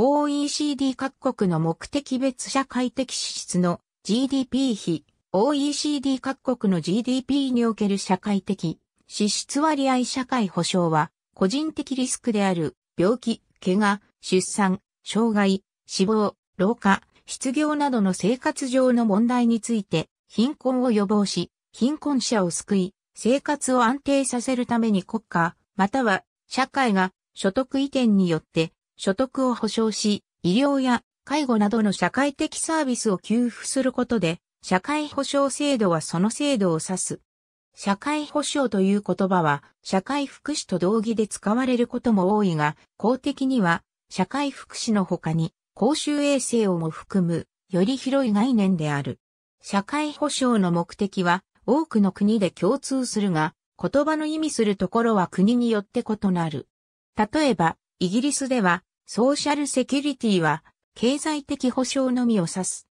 OECD 各国の目的別社会的支出の GDP 比、OECD 各国の GDP における社会的支出割合社会保障は、個人的リスクである病気、怪我、出産、障害、死亡、老化、失業などの生活上の問題について、貧困を予防し、貧困者を救い、生活を安定させるために国家、または社会が所得移転によって所得を保障し、医療や介護などの社会的サービスを給付することで、社会保障制度はその制度を指す。社会保障という言葉は、社会福祉と同義で使われることも多いが、公的には、社会福祉の他に、公衆衛生をも含む、より広い概念である。社会保障の目的は、多くの国で共通するが、言葉の意味するところは国によって異なる。例えば、イギリスでは、ソーシャルセキュリティは、経済的保障のみを指す。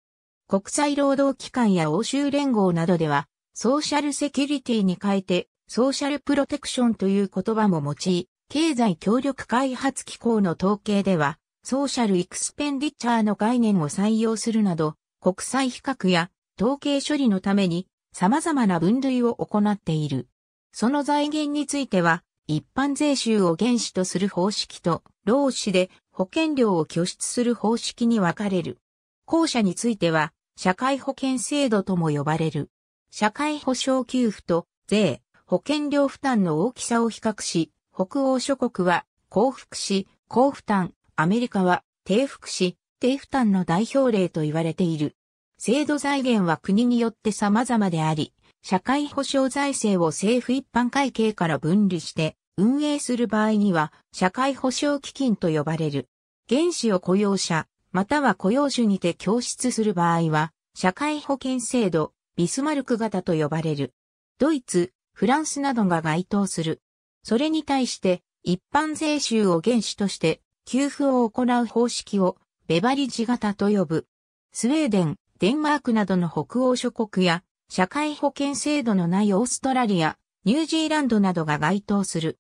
国際労働機関や欧州連合などでは、ソーシャルセキュリティに変えて、ソーシャルプロテクションという言葉も用い、経済協力開発機構の統計では、ソーシャルエクスペンディチャーの概念を採用するなど、国際比較や統計処理のために様々な分類を行っている。その財源については、一般税収を原資とする方式と、労使で保険料を拠出する方式に分かれる。後者については、社会保険制度とも呼ばれる。社会保障給付と税、保険料負担の大きさを比較し、北欧諸国は高福祉、高負担、アメリカは低福祉、低負担の代表例と言われている。制度財源は国によって様々であり、社会保障財政を政府一般会計から分離して運営する場合には社会保障基金と呼ばれる。原資を雇用者、または雇用主にて供出する場合は、社会保険制度、ビスマルク型と呼ばれる。ドイツ、フランスなどが該当する。それに対して、一般税収を原資として給付を行う方式をベバリッジ型と呼ぶ。スウェーデン、デンマークなどの北欧諸国や社会保険制度のないオーストラリア、ニュージーランドなどが該当する。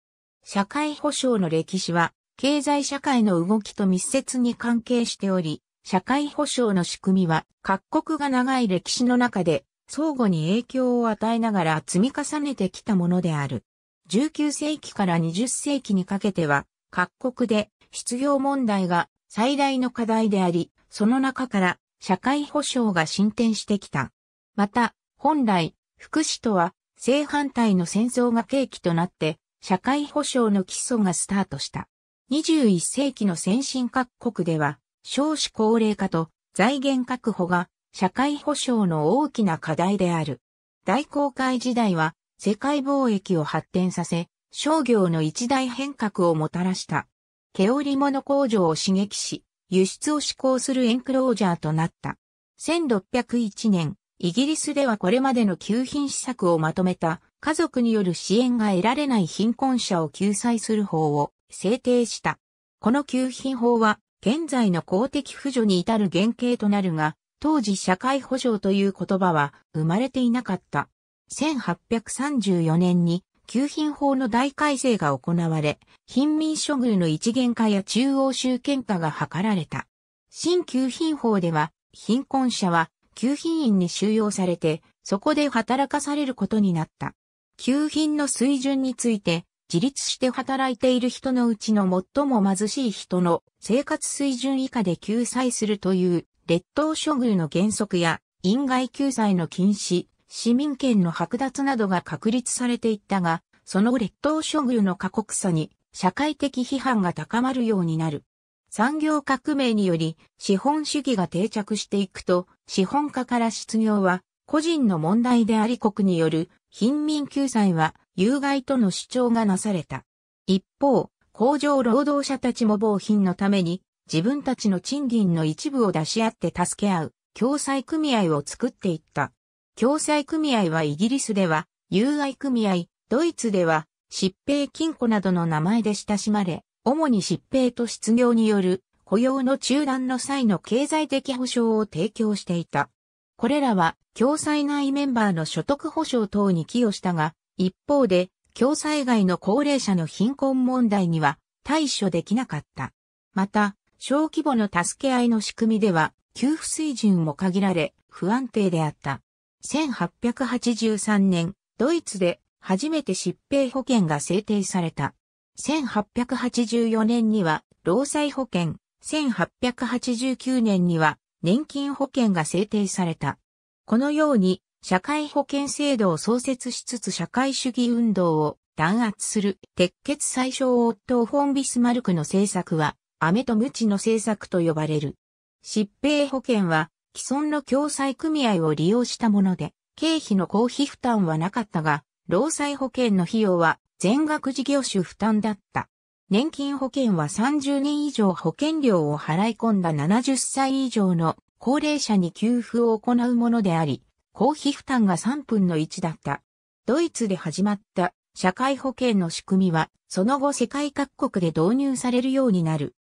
社会保障の歴史は経済社会の動きと密接に関係しており、社会保障の仕組みは各国が長い歴史の中で相互に影響を与えながら積み重ねてきたものである。19世紀から20世紀にかけては各国で失業問題が最大の課題であり、その中から社会保障が進展してきた。また、本来、福祉とは正反対の戦争が契機となって社会保障の基礎がスタートした。21世紀の先進各国では、少子高齢化と財源確保が社会保障の大きな課題である。大航海時代は世界貿易を発展させ、商業の一大変革をもたらした。毛織物工場を刺激し、輸出を施行するエンクロージャーとなった。1601年、イギリスではこれまでの給品施策をまとめた家族による支援が得られない貧困者を救済する法を制定した。この給品法は、現在の公的扶助に至る原型となるが、当時社会保障という言葉は生まれていなかった。1834年に給品法の大改正が行われ、貧民処遇の一元化や中央集権化が図られた。新給品法では、貧困者は給品員に収容されて、そこで働かされることになった。給品の水準について、自立して働いている人のうちの最も貧しい人の生活水準以下で救済するという列島処遇の原則や院外救済の禁止、市民権の剥奪などが確立されていったが、その列島処遇の過酷さに社会的批判が高まるようになる。産業革命により資本主義が定着していくと、資本家から失業は個人の問題であり国による貧民救済は有害との主張がなされた。一方、工場労働者たちも防貧のために自分たちの賃金の一部を出し合って助け合う共済組合を作っていった。共済組合はイギリスでは友愛組合、ドイツでは疾病金庫などの名前で親しまれ、主に疾病と失業による雇用の中断の際の経済的保障を提供していた。これらは共済内メンバーの所得保障等に寄与したが、一方で、共済外の高齢者の貧困問題には対処できなかった。また、小規模の助け合いの仕組みでは、給付水準も限られ、不安定であった。1883年、ドイツで初めて疾病保険が制定された。1884年には労災保険、1889年には年金保険が制定された。このように社会保険制度を創設しつつ社会主義運動を弾圧する鉄血最小オットー・フォン・ビスマルクの政策は、飴とムチの政策と呼ばれる。疾病保険は、既存の共済組合を利用したもので、経費の公費負担はなかったが、労災保険の費用は全額事業主負担だった。年金保険は30年以上保険料を払い込んだ70歳以上の高齢者に給付を行うものであり、公費負担が3分の1だった。ドイツで始まった社会保険の仕組みは、その後世界各国で導入されるようになる。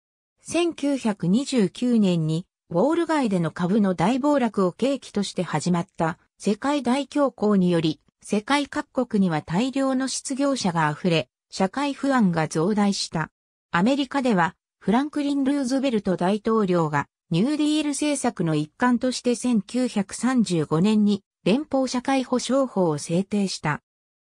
1929年に、ウォール街での株の大暴落を契機として始まった世界大恐慌により、世界各国には大量の失業者が溢れ、社会不安が増大した。アメリカでは、フランクリン・ルーズベルト大統領がニューディール政策の一環として1935年に連邦社会保障法を制定した。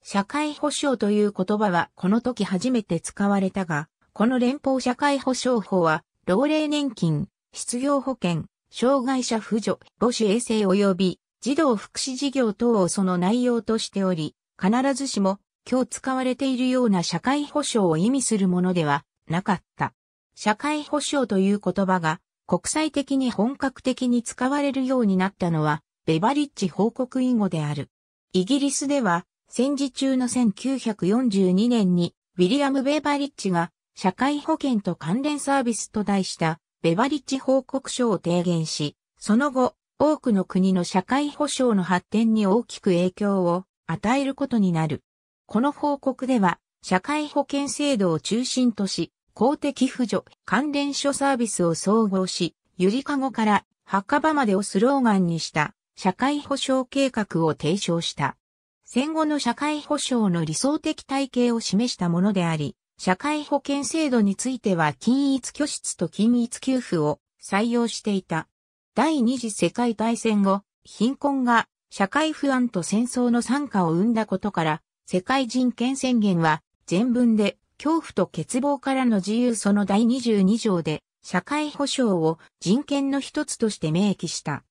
社会保障という言葉はこの時初めて使われたが、この連邦社会保障法は、老齢年金、失業保険、障害者扶助、母子衛生及び児童福祉事業等をその内容としており、必ずしも今日使われているような社会保障を意味するものではなかった。社会保障という言葉が国際的に本格的に使われるようになったのはベバリッジ報告以後である。イギリスでは戦時中の1942年に、ウィリアム・ベバリッジが、社会保険と関連サービスと題した、ベバリッジ報告書を提言し、その後、多くの国の社会保障の発展に大きく影響を与えることになる。この報告では、社会保険制度を中心とし、公的扶助、関連書サービスを総合し、ゆりかごから墓場までをスローガンにした社会保障計画を提唱した。戦後の社会保障の理想的体系を示したものであり、社会保険制度については均一拠出と均一給付を採用していた。第二次世界大戦後、貧困が社会不安と戦争の参加を生んだことから、世界人権宣言は全文で恐怖と欠乏からの自由その第22条で社会保障を人権の一つとして明記した。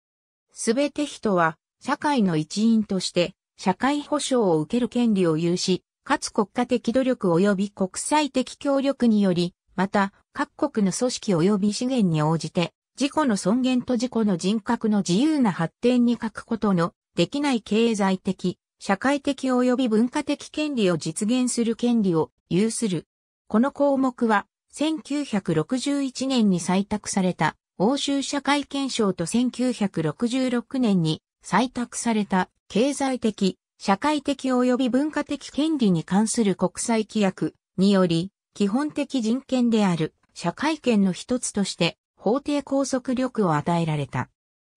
すべて人は社会の一員として社会保障を受ける権利を有し、かつ国家的努力及び国際的協力により、また各国の組織及び資源に応じて、自己の尊厳と自己の人格の自由な発展に欠くことのできない経済的、社会的及び文化的権利を実現する権利を有する。この項目は、1961年に採択された欧州社会憲章と1966年に採択された経済的、社会的及び文化的権利に関する国際規約により、基本的人権である社会権の一つとして法定拘束力を与えられた。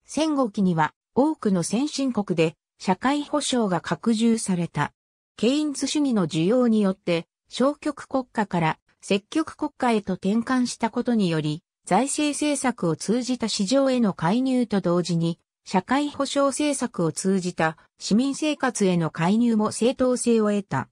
戦後期には多くの先進国で社会保障が拡充された。ケインズ主義の需要によって消極国家から積極国家へと転換したことにより、財政政策を通じた市場への介入と同時に社会保障政策を通じた市民生活への介入も正当性を得た。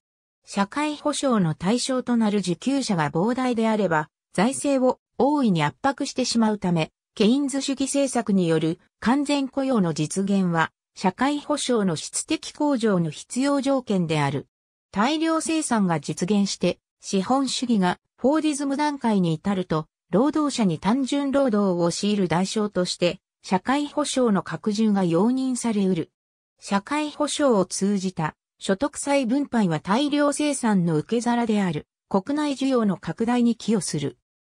社会保障の対象となる受給者が膨大であれば、財政を大いに圧迫してしまうため、ケインズ主義政策による完全雇用の実現は、社会保障の質的向上の必要条件である。大量生産が実現して、資本主義がフォーディズム段階に至ると、労働者に単純労働を強いる代償として、社会保障の拡充が容認されうる。社会保障を通じた所得再分配は大量生産の受け皿である国内需要の拡大に寄与する。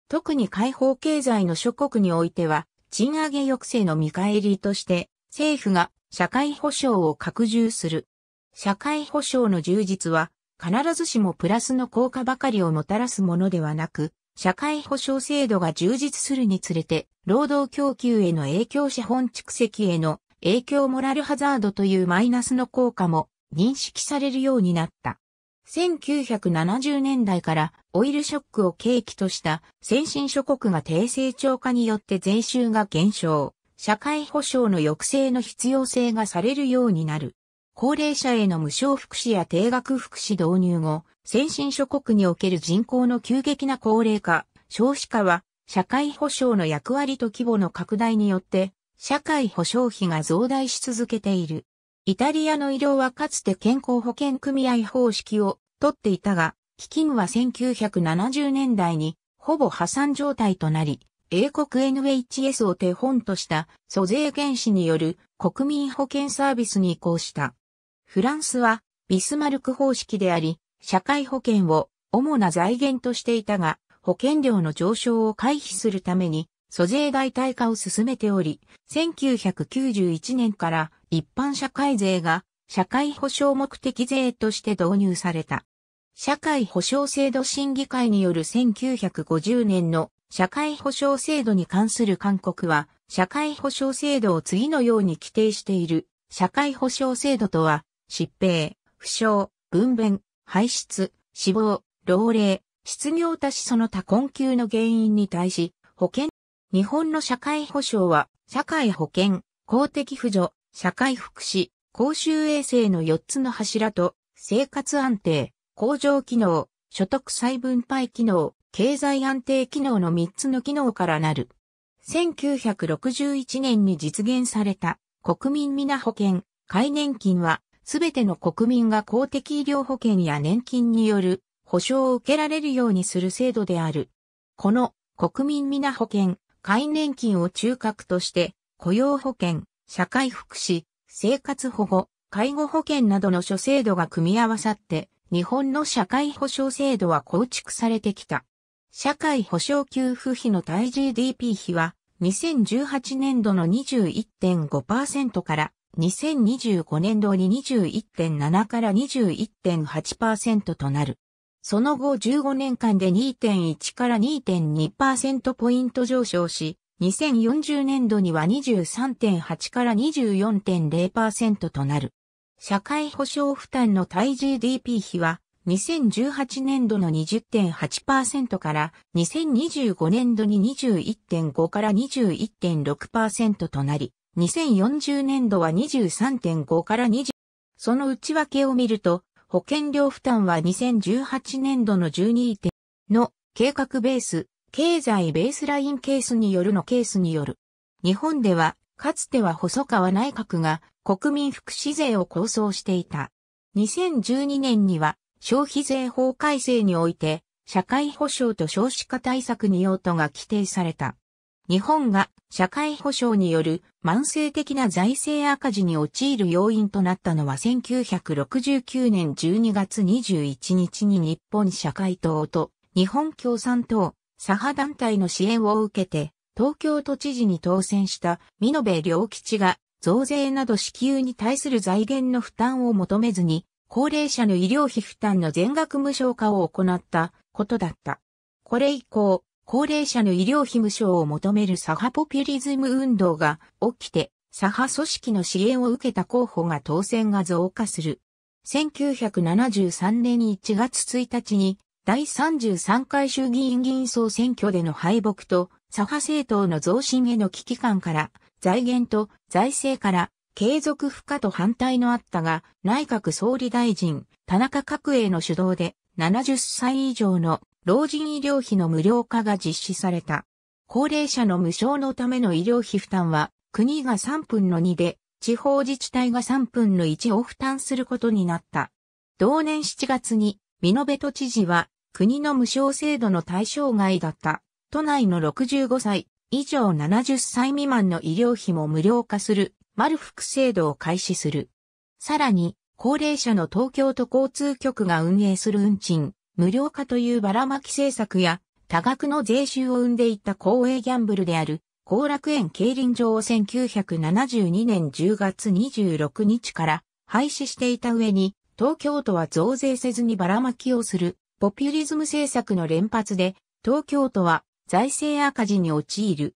特に開放経済の諸国においては、賃上げ抑制の見返りとして、政府が社会保障を拡充する。社会保障の充実は、必ずしもプラスの効果ばかりをもたらすものではなく、社会保障制度が充実するにつれて、労働供給への影響資本蓄積への影響モラルハザードというマイナスの効果も認識されるようになった。1970年代からオイルショックを契機とした先進諸国が低成長化によって税収が減少、社会保障の抑制の必要性がされるようになる。高齢者への無償福祉や定額福祉導入後、先進諸国における人口の急激な高齢化、少子化は社会保障の役割と規模の拡大によって社会保障費が増大し続けている。イタリアの医療はかつて健康保険組合方式をとっていたが、基金は1970年代にほぼ破産状態となり、英国 NHS を手本とした租税原資による国民保険サービスに移行した。フランスはビスマルク方式であり、社会保険を主な財源としていたが、保険料の上昇を回避するために租税代替化を進めており、1991年から一般社会税が社会保障目的税として導入された。社会保障制度審議会による1950年の社会保障制度に関する勧告は、社会保障制度を次のように規定している。社会保障制度とは、疾病、負傷、分娩、排出、死亡、老齢、失業たしその他困窮の原因に対し、保険、日本の社会保障は、社会保険、公的扶助、社会福祉、公衆衛生の4つの柱と、生活安定、工場機能、所得再分配機能、経済安定機能の3つの機能からなる。1961年に実現された国民皆保険、皆年金は、すべての国民が公的医療保険や年金による保障を受けられるようにする制度である。この国民皆保険、皆年金を中核として、雇用保険、社会福祉、生活保護、介護保険などの諸制度が組み合わさって、日本の社会保障制度は構築されてきた。社会保障給付費の対 GDP 比は、2018年度の21.5%から2025年度に21.7から21.8%となる。その後15年間で2.1から2.2%ポイント上昇し、2040年度には23.8から24.0%となる。社会保障負担の対 GDP 比は2018年度の20.8%から2025年度に21.5から21.6%となり、2040年度は23.5から20。その内訳を見ると、保険料負担は2018年度の 12. の計画ベース、経済ベースラインケースによるのケースによる。日本では、かつては細川内閣が国民福祉税を構想していた。2012年には消費税法改正において社会保障と少子化対策に用途が規定された。日本が社会保障による慢性的な財政赤字に陥る要因となったのは1969年12月21日に日本社会党と日本共産党左派団体の支援を受けて、東京都知事に当選した美濃部良吉が増税など支給に対する財源の負担を求めずに、高齢者の医療費負担の全額無償化を行ったことだった。これ以降、高齢者の医療費無償を求める左派ポピュリズム運動が起きて、左派組織の支援を受けた候補が当選が増加する。1973年1月1日に第33回衆議院議員総選挙での敗北と左派政党の増進への危機感から財源と財政から継続不可と反対のあったが内閣総理大臣田中角栄の主導で70歳以上の老人医療費の無料化が実施された。高齢者の無償のための医療費負担は国が3分の2で地方自治体が3分の1を負担することになった。同年7月に美濃部都知事は国の無償制度の対象外だった。都内の65歳以上70歳未満の医療費も無料化する、マルフク制度を開始する。さらに、高齢者の東京都交通局が運営する運賃、無料化というばらまき政策や、多額の税収を生んでいった公営ギャンブルである、後楽園競輪場を1972年10月26日から廃止していた上に、東京都は増税せずにばらまきをするポピュリズム政策の連発で、東京都は財政赤字に陥る。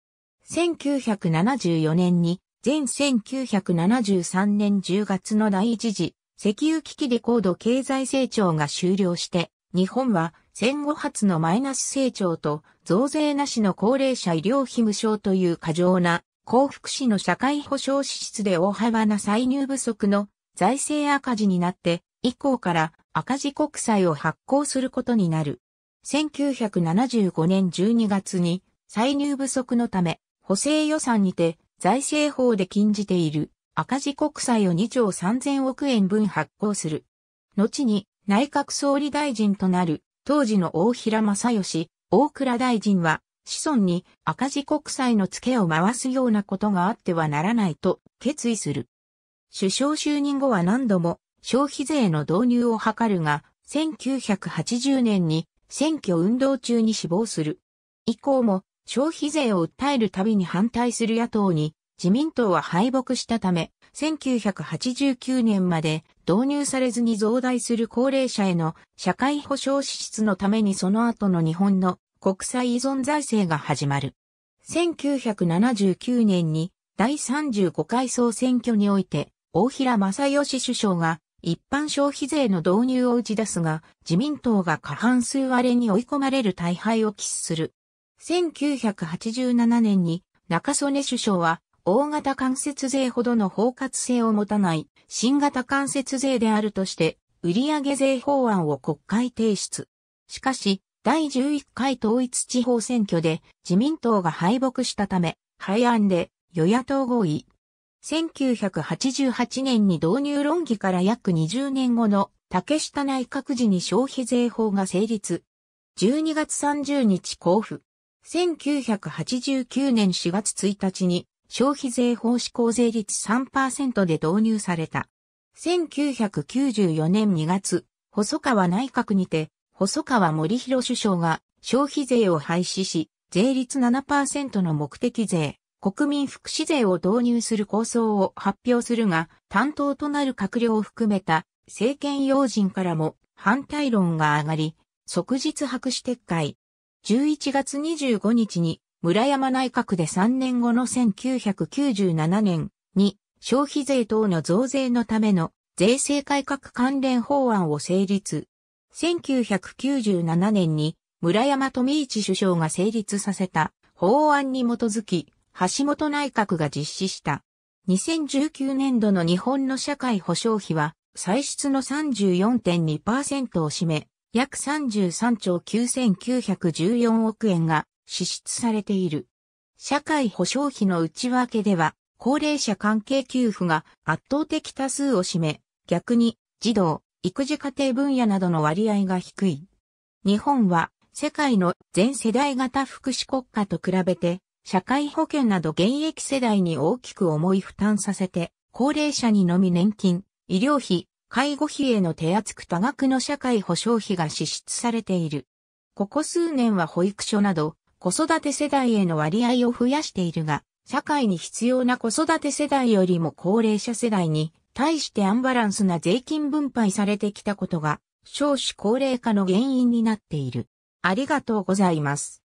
1974年に、全1973年10月の第一次石油危機で高度経済成長が終了して、日本は戦後初のマイナス成長と増税なしの高齢者医療費無償という過剰な幸福市の社会保障支出で大幅な歳入不足の財政赤字になって以降から赤字国債を発行することになる。1975年12月に歳入不足のため補正予算にて財政法で禁じている赤字国債を2兆3000億円分発行する。後に内閣総理大臣となる当時の大平正義、大倉大臣は子孫に赤字国債の付けを回すようなことがあってはならないと決意する。首相就任後は何度も消費税の導入を図るが、1980年に選挙運動中に死亡する。以降も消費税を訴えるたびに反対する野党に自民党は敗北したため、1989年まで導入されずに増大する高齢者への社会保障支出のためにその後の日本の国際依存財政が始まる。1979年に第35回総選挙において大平正義首相が一般消費税の導入を打ち出すが、自民党が過半数割れに追い込まれる大敗を喫する。1987年に中曽根首相は大型関節税ほどの包括性を持たない新型関節税であるとして売上税法案を国会提出。しかし、第11回統一地方選挙で自民党が敗北したため、廃案で与野党合意。1988年に導入論議から約20年後の竹下内閣時に消費税法が成立。12月30日交付。1989年4月1日に消費税法施行税率3%で導入された。1994年2月、細川内閣にて、細川森弘首相が消費税を廃止し、税率7%の目的税、国民福祉税を導入する構想を発表するが、担当となる閣僚を含めた政権要人からも反対論が上がり、即日白紙撤回。11月25日に村山内閣で3年後の1997年に消費税等の増税のための税制改革関連法案を成立。1997年に村山富一首相が成立させた法案に基づき橋本内閣が実施した。2019年度の日本の社会保障費は、歳出の34.2%を占め、約33兆9914億円が支出されている。社会保障費の内訳では、高齢者関係給付が圧倒的多数を占め、逆に児童、育児家庭分野などの割合が低い。日本は世界の全世代型福祉国家と比べて社会保険など現役世代に大きく重い負担させて、高齢者にのみ年金、医療費、介護費への手厚く多額の社会保障費が支出されている。ここ数年は保育所など子育て世代への割合を増やしているが、社会に必要な子育て世代よりも高齢者世代に対してアンバランスな税金分配されてきたことが少子高齢化の原因になっている。ありがとうございます。